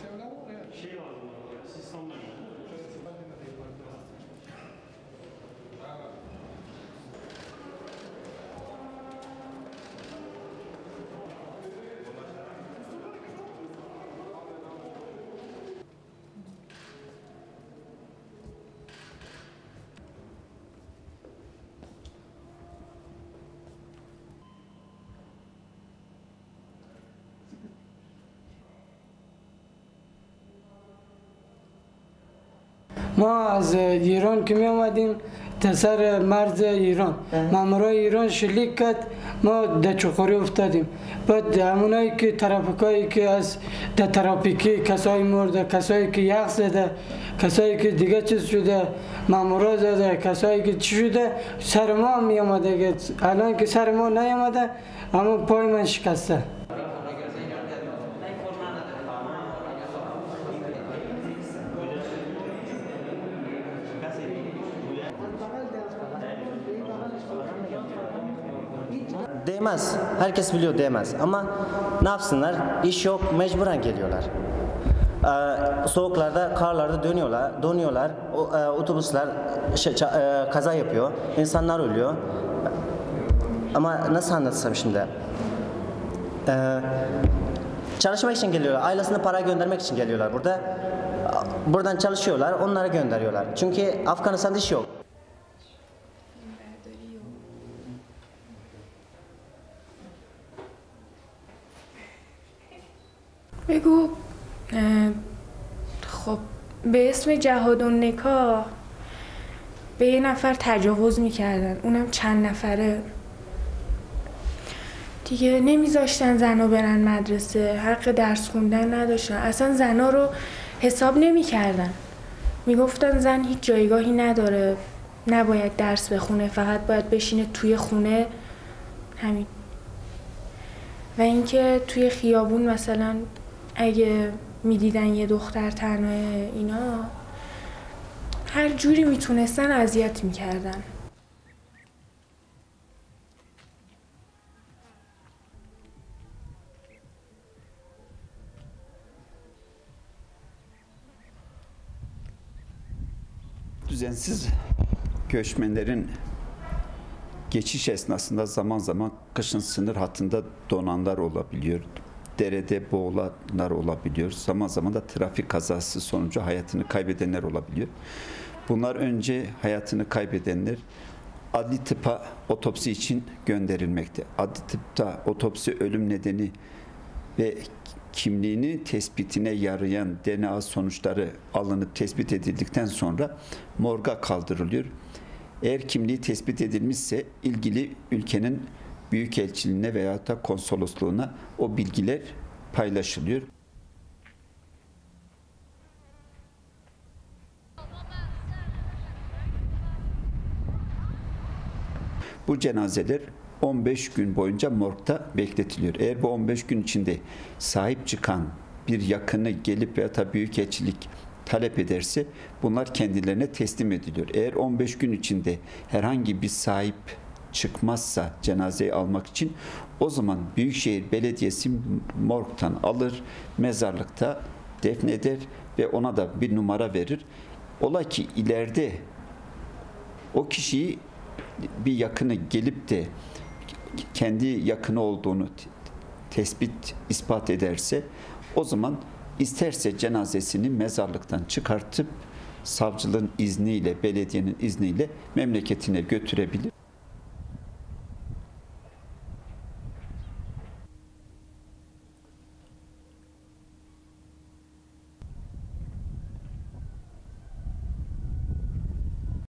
Şey var mı? Sistem var mı? ما از ایران که می آمدیم سر مرز ایران. مامورای ایران شلیک کرد ما در چخوری افتادیم. بعد همونایی که ترافیکایی که از در ترافیکی کسایی مرده کسایی که یخ زده کسایی که دیگه چیز شده مامورا زده کسایی که چی شده سر ما می آمده الان که سر ما نیامده اما پای من شکسته. Değmez. Herkes biliyor değmez. Ama ne yapsınlar? İş yok, mecburen geliyorlar. Ee, soğuklarda, karlarda dönüyorlar, donuyorlar. O, e, otobüsler şey, e, kaza yapıyor. İnsanlar ölüyor. Ama nasıl anlatsam şimdi? Ee, çalışmak için geliyorlar. Ailesine para göndermek için geliyorlar burada. Buradan çalışıyorlar, onlara gönderiyorlar. Çünkü Afganistan'da iş yok. بگو خب به اسم جهاد و نکاح به یه نفر تجاوز می‌کردن. اونم چند نفره. دیگه نمیذاشتن زنا برن مدرسه حق درس خوندن نداشتن. اصلا زنا رو حساب نمی‌کردن. می‌گفتن زن هیچ جایگاهی نداره نباید درس بخونه فقط باید بشینه توی خونه. همین. و اینکه توی خیابون مثلا اگه میدیدن یه دختر تنها اینا هر جوری میتونستن اذیت میکردن düzensiz göçmenlerin geçiş esnasında zaman zaman kışın sınır hattında donanlar olabiliyor. Derede boğulanlar olabiliyor. Zaman zaman da trafik kazası sonucu hayatını kaybedenler olabiliyor. Bunlar önce hayatını kaybedenler adli tıpa otopsi için gönderilmekte. Adli tıpta otopsi ölüm nedeni ve kimliğini tespitine yarayan DNA sonuçları alınıp tespit edildikten sonra morga kaldırılıyor. Eğer kimliği tespit edilmişse ilgili ülkenin büyükelçiliğine veya da konsolosluğuna o bilgiler paylaşılıyor. Bu cenazeler 15 gün boyunca morgda bekletiliyor. Eğer bu 15 gün içinde sahip çıkan bir yakını gelip veya da büyükelçilik talep ederse bunlar kendilerine teslim ediliyor. Eğer 15 gün içinde herhangi bir sahip çıkmazsa cenazeyi almak için o zaman Büyükşehir Belediyesi morgtan alır, mezarlıkta defneder ve ona da bir numara verir. Ola ki ileride o kişiyi bir yakını gelip de kendi yakını olduğunu tespit ispat ederse o zaman isterse cenazesini mezarlıktan çıkartıp savcılığın izniyle, belediyenin izniyle memleketine götürebilir.